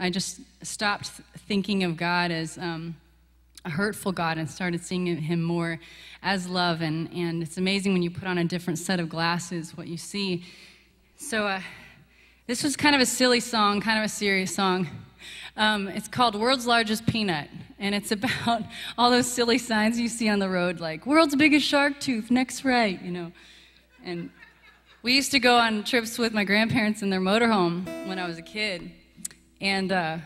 I just stopped thinking of God as um, a hurtful God and started seeing Him more as love. And, and it's amazing when you put on a different set of glasses what you see. So, uh, this was kind of a silly song, kind of a serious song. Um, it's called World's Largest Peanut, and it's about all those silly signs you see on the road, like World's Biggest Shark Tooth, next right, you know. And we used to go on trips with my grandparents in their motorhome when I was a kid, and uh,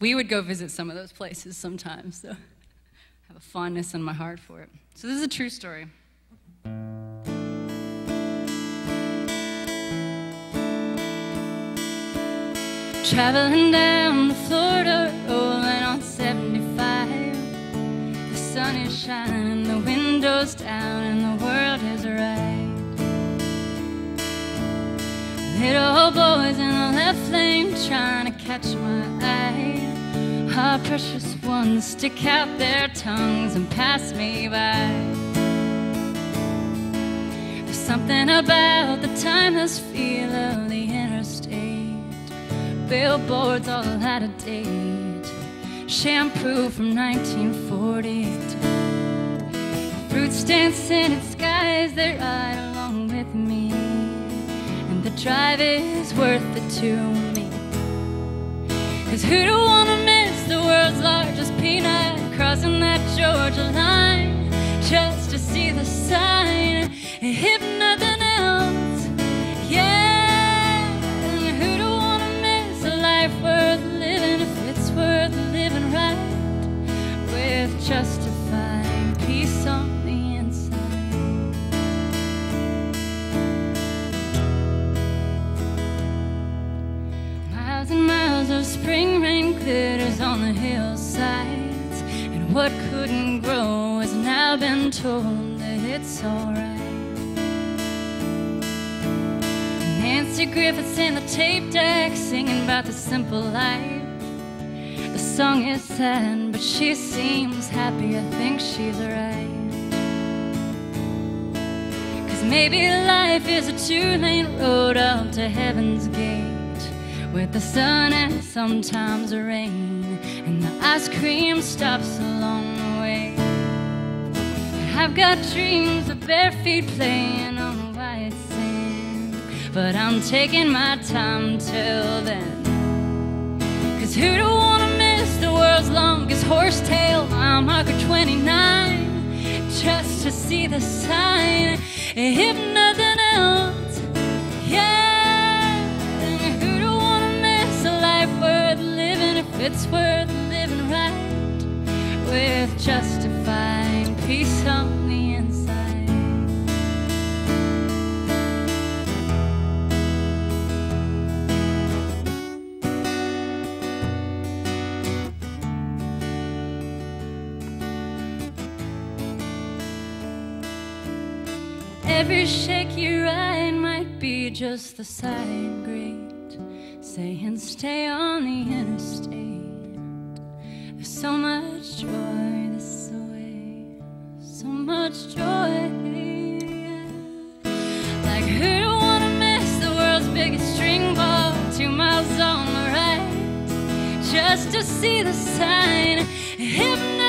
we would go visit some of those places sometimes. So I have a fondness in my heart for it. So this is a true story. Traveling down the Florida, rolling on 75. The sun is shining, the window's down, and the Little boys in the left lane trying to catch my eye. Our precious ones stick out their tongues and pass me by. There's something about the timeless feel of the interstate. billboards all out of date. Shampoo from 1948. Fruits dancing in skies, they ride along with me. The drive is worth it to me. Cause who do wanna miss the world's largest peanut crossing that Georgia line just to see the sign? Miles and miles of spring rain glitters on the hillsides, and what couldn't grow has now been told that it's alright. Nancy Griffith's in the tape deck singing about the simple life The song is sad, but she seems happy. I think she's right. Cause maybe life is a two lane road up to heaven's gate with the sun and sometimes the rain, and the ice cream stops along the way. I've got dreams of bare feet playing on white sand, but I'm taking my time till then. Cause who do wanna miss the world's longest horsetail mile marker 29 just to see the sign if it's worth living right with justifying peace on the inside Every shake you ride might be just the side grate saying stay on the interstate. So much joy this way, so much joy. Like who don't wanna miss the world's biggest string ball, two miles on the right, just to see the sign. Else.